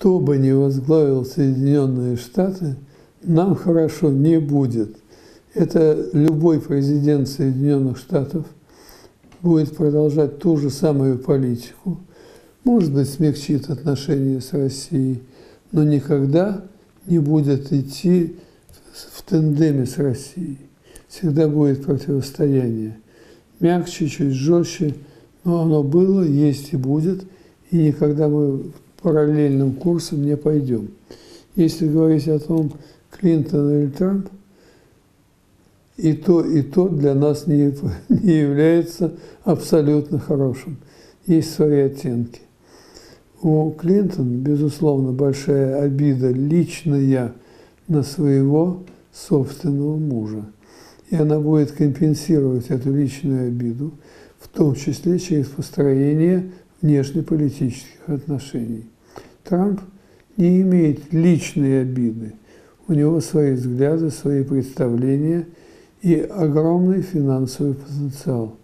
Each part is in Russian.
кто бы ни возглавил Соединенные Штаты, нам хорошо не будет. Это любой президент Соединенных Штатов будет продолжать ту же самую политику, может быть, смягчит отношения с Россией, но никогда не будет идти в тандеме с Россией. Всегда будет противостояние. Мягче, чуть жестче, но оно было, есть и будет, и никогда мы параллельным курсом не пойдем. Если говорить о том, Клинтон или Трамп, и то, и то для нас не, не является абсолютно хорошим. Есть свои оттенки. У Клинтон, безусловно, большая обида личная на своего собственного мужа. И она будет компенсировать эту личную обиду, в том числе через построение внешнеполитических отношений. Трамп не имеет личной обиды. У него свои взгляды, свои представления и огромный финансовый потенциал.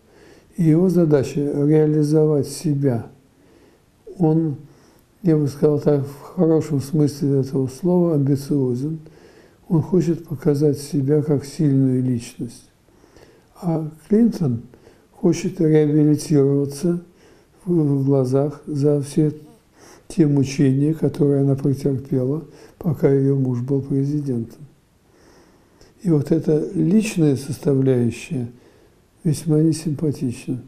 И его задача – реализовать себя. Он, я бы сказал так, в хорошем смысле этого слова, амбициозен. Он хочет показать себя как сильную личность. А Клинтон хочет реабилитироваться в глазах за все те мучения, которые она претерпела, пока ее муж был президентом. И вот эта личная составляющая весьма несимпатична.